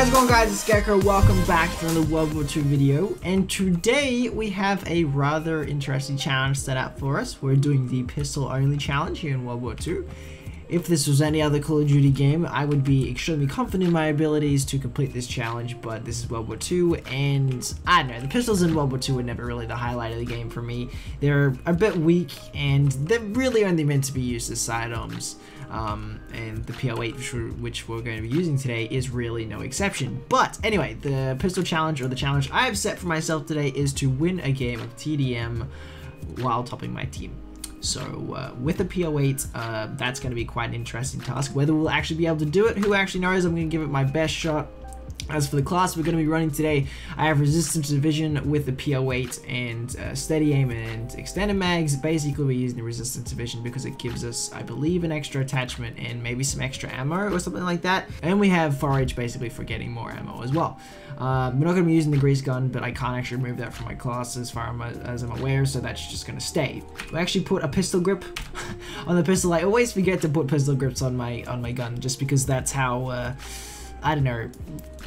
How's it going guys, it's Gecko, welcome back to another World War II video, and today we have a rather interesting challenge set up for us. We're doing the pistol only challenge here in World War II. If this was any other Call of Duty game, I would be extremely confident in my abilities to complete this challenge, but this is World War II, and I don't know, the pistols in World War II were never really the highlight of the game for me. They're a bit weak, and they're really only meant to be used as sidearms. Um, and the PO8 which we're, which we're, going to be using today is really no exception. But anyway, the pistol challenge or the challenge I've set for myself today is to win a game of TDM while topping my team. So uh, with the PO8, uh, that's going to be quite an interesting task. Whether we'll actually be able to do it, who actually knows? I'm going to give it my best shot. As for the class we're going to be running today, I have Resistance Division with the PO8 and uh, Steady Aim and Extended Mags. Basically, we're using the Resistance Division because it gives us, I believe, an extra attachment and maybe some extra ammo or something like that. And we have Forage basically for getting more ammo as well. Uh, we're not going to be using the Grease Gun, but I can't actually remove that from my class as far as I'm aware, so that's just going to stay. We actually put a pistol grip on the pistol. I always forget to put pistol grips on my on my gun just because that's how... Uh, I don't know,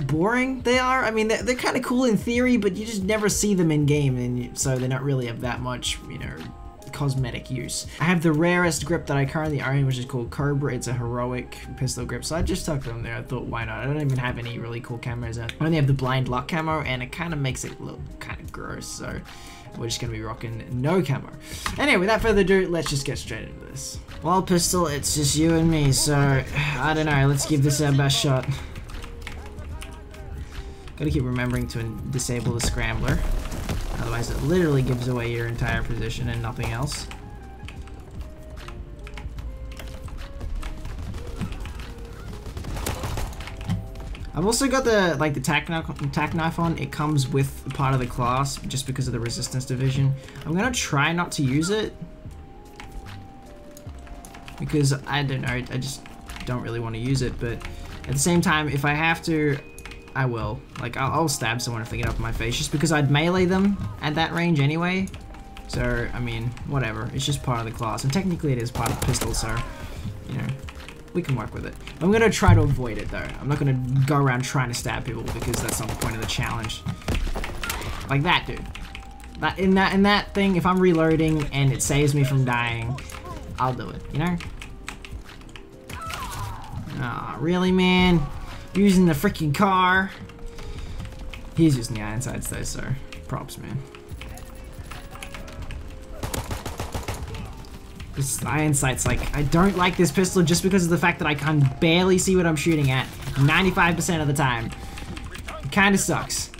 boring they are. I mean, they're, they're kind of cool in theory, but you just never see them in game, and so they're not really of that much, you know, cosmetic use. I have the rarest grip that I currently own, which is called Cobra. It's a heroic pistol grip, so I just tucked them there. I thought, why not? I don't even have any really cool camos. I only have the blind luck camo, and it kind of makes it look kind of gross, so we're just gonna be rocking no camo. Anyway, without further ado, let's just get straight into this. Well, pistol, it's just you and me, so I don't know. Let's give this our best shot. Gotta keep remembering to disable the scrambler. Otherwise it literally gives away your entire position and nothing else. I've also got the like the tac knife, knife on. It comes with part of the class just because of the resistance division. I'm gonna try not to use it because I don't know. I just don't really want to use it. But at the same time, if I have to, I will. Like, I'll, I'll, stab someone if they get up in my face, just because I'd melee them at that range anyway. So, I mean, whatever. It's just part of the class. And technically it is part of the pistol, so, you know, we can work with it. I'm to try to avoid it, though. I'm not to go around trying to stab people, because that's not the point of the challenge. Like that, dude. That, in that in that thing, if I'm reloading and it saves me from dying, I'll do it, you know? Aw, oh, really, man? Using the freaking car. He's using the iron sights though, so props, man. This iron sight's like, I don't like this pistol just because of the fact that I can barely see what I'm shooting at 95% of the time. It kinda sucks.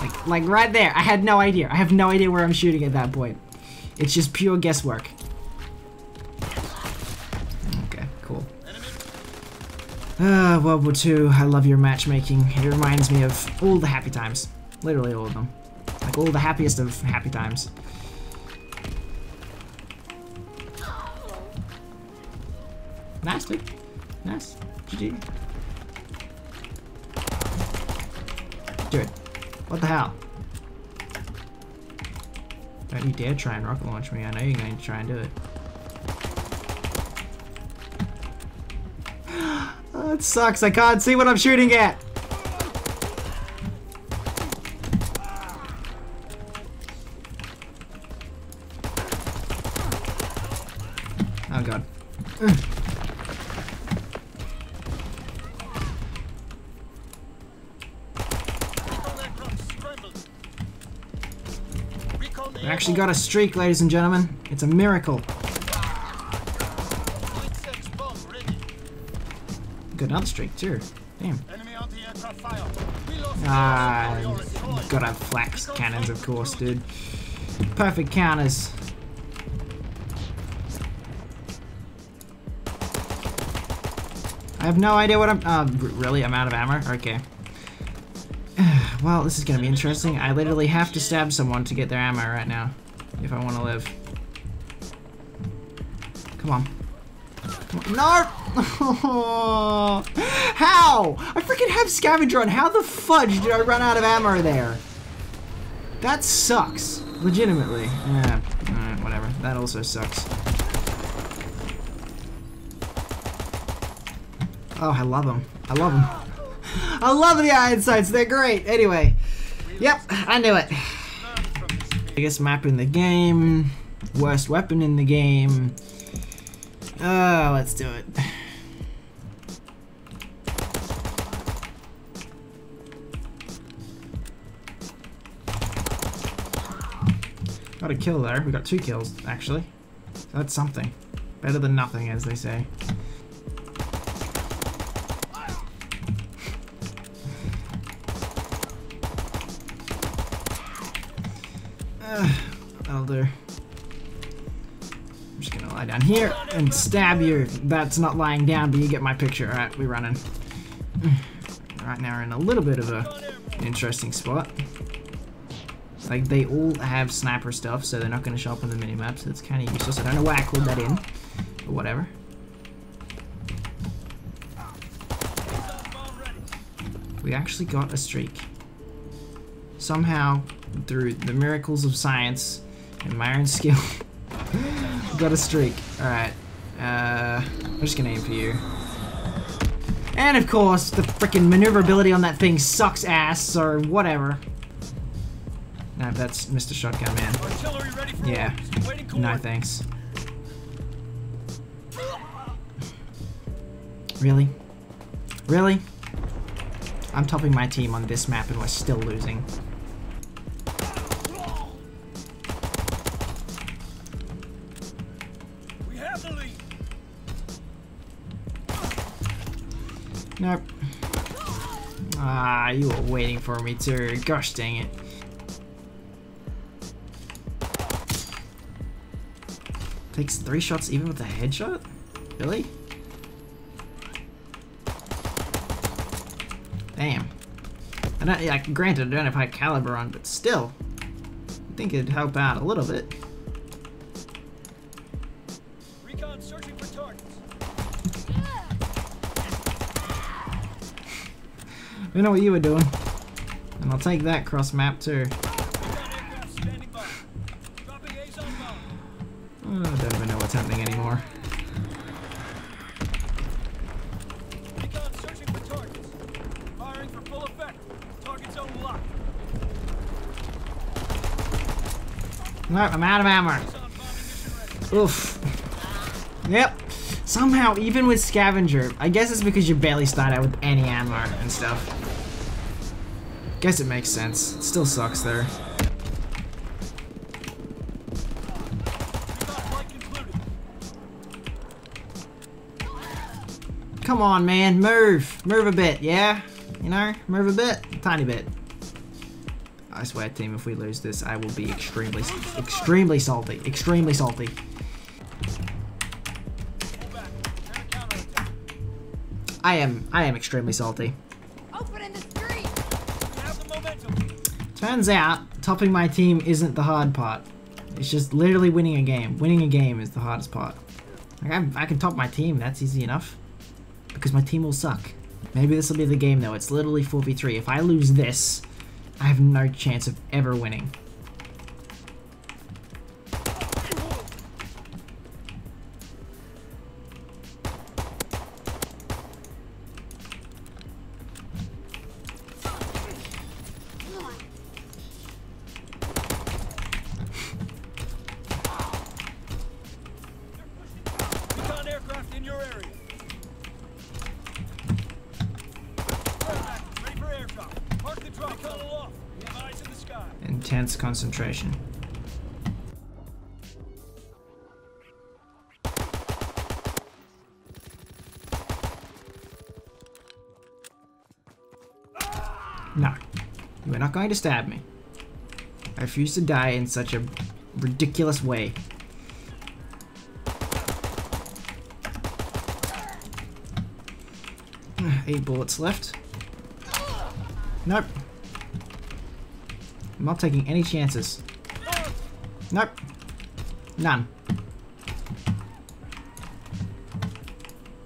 Like, like right there, I had no idea. I have no idea where I'm shooting at that point. It's just pure guesswork. Ah, World War II, I love your matchmaking. It reminds me of all the happy times. Literally all of them. Like all the happiest of happy times. Nice, dude. Nice. GG. Dude, what the hell? Don't you dare try and rocket launch me. I know you're going to try and do it. That sucks. I can't see what I'm shooting at. Oh god. We actually got a streak, ladies and gentlemen. It's a miracle. Got another streak too. Damn. Ah, gotta have flak cannons, of course, dude. Perfect counters. I have no idea what I'm- uh, really? I'm out of ammo? Okay. well, this is gonna be interesting. I literally have to stab someone to get their ammo right now. If I want to live. Come on. No! How? I freaking have scavenger on. How the fudge did I run out of ammo there? That sucks. Legitimately. Yeah, alright, whatever. That also sucks. Oh, I love them. I love them. I love the iron sights. They're great. Anyway. Yep, I knew it. Biggest map in the game. Worst weapon in the game. Uh, let's do it. Got a kill there. We got two kills, actually. So That's something. Better than nothing, as they say. Uh, that'll do. I'm just gonna lie down here and stab you. That's not lying down, but you get my picture. Alright, we're running. Right now we're in a little bit of a interesting spot. Like, they all have sniper stuff, so they're not going to show up on the minimap, so it's kind of useless. I don't know why I called that in, but whatever. We actually got a streak. Somehow, through the miracles of science and my own skill, got a streak. Alright, uh, I'm just going to aim for you. And of course, the freaking maneuverability on that thing sucks ass, or whatever. No, that's Mr. Shotgun Man. Yeah. No, thanks. Really? Really? I'm topping my team on this map and we're still losing. Nope. Ah, you were waiting for me too. Gosh dang it. Takes three shots even with a headshot? Really? Damn. I don't, yeah, granted, I don't have high caliber on, but still. I think it'd help out a little bit. Recon searching for targets. we know what you were doing. And I'll take that cross map too. I don't even know what's happening anymore. Nope, I'm out of ammo. Oof. Yep. Somehow, even with Scavenger, I guess it's because you barely start out with any ammo and stuff. Guess it makes sense. It still sucks there. Come on, man. Move. Move a bit, yeah? You know? Move a bit. A tiny bit. I swear, team, if we lose this, I will be extremely, extremely salty. Extremely salty. I am, I am extremely salty. Turns out, topping my team isn't the hard part. It's just literally winning a game. Winning a game is the hardest part. Like I, I can top my team, that's easy enough because my team will suck. Maybe this will be the game though. It's literally 4v3. If I lose this, I have no chance of ever winning. Intense concentration. No. You are not going to stab me. I refuse to die in such a ridiculous way. Eight bullets left. Nope. I'm not taking any chances. Nope. None.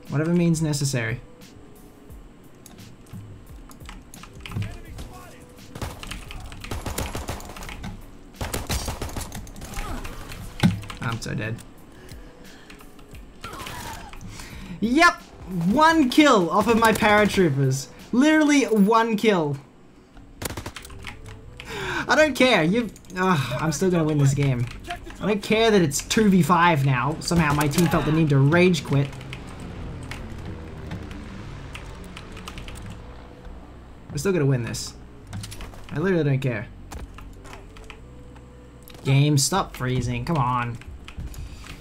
Whatever means necessary. I'm so dead. Yep! One kill off of my paratroopers. Literally one kill. I don't care. You, I'm still gonna win this game. I don't care that it's 2v5 now. Somehow my team felt the need to rage quit. We're still gonna win this. I literally don't care. Game, stop freezing. Come on.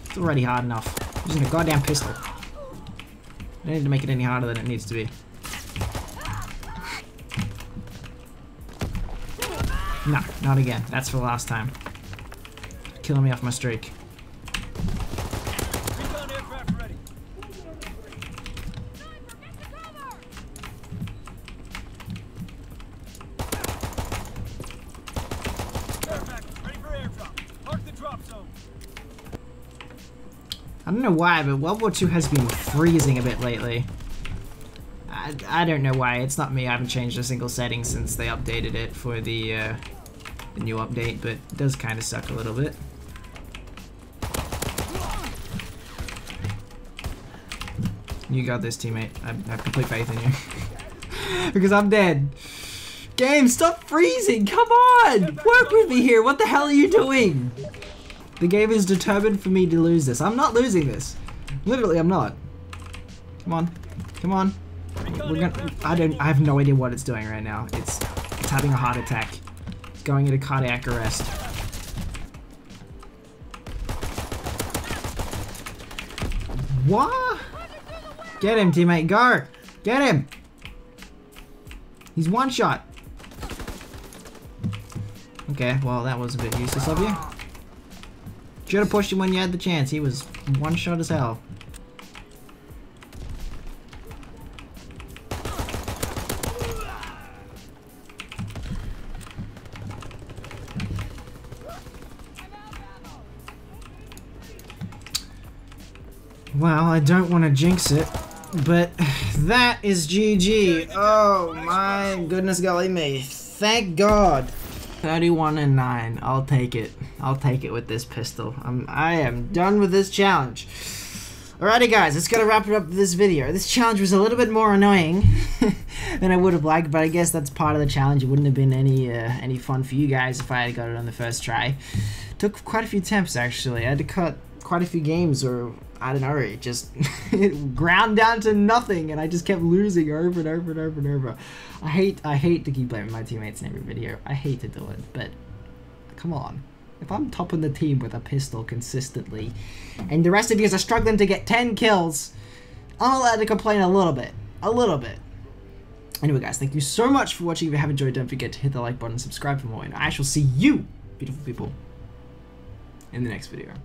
It's already hard enough. I'm using a goddamn pistol. I don't need to make it any harder than it needs to be. No, not again. That's for the last time. Killing me off my streak. I don't know why, but World War II has been freezing a bit lately. I, I don't know why. It's not me. I haven't changed a single setting since they updated it for the, uh, the new update, but it does kind of suck a little bit. You got this, teammate. I, I have complete faith in you. because I'm dead. Game, stop freezing! Come on! Work with me here! What the hell are you doing? The game is determined for me to lose this. I'm not losing this. Literally, I'm not. Come on. Come on. We're gonna, I don't. I have no idea what it's doing right now. It's it's having a heart attack. Going into cardiac arrest. What? Get him, teammate. Go. Get him. He's one shot. Okay, well that was a bit useless of you. Should have pushed him when you had the chance. He was one shot as hell. Well, I don't want to jinx it, but that is GG. Oh my goodness golly me. Thank God. 31 and 9. I'll take it. I'll take it with this pistol. I'm, I am done with this challenge. Alrighty guys, let's gotta wrap it up this video. This challenge was a little bit more annoying than I would have liked, but I guess that's part of the challenge. It wouldn't have been any uh, any fun for you guys if I had got it on the first try. Took quite a few attempts actually. I had to cut quite a few games or I don't know, it just it ground down to nothing and I just kept losing over and over and over and over. I hate I hate to keep blaming my teammates in every video. I hate to do it, but come on. If I'm topping the team with a pistol consistently and the rest of you are struggling to get 10 kills, I'm allowed to complain a little bit. A little bit. Anyway guys, thank you so much for watching. If you have enjoyed, don't forget to hit the like button and subscribe for more. And I shall see you, beautiful people, in the next video.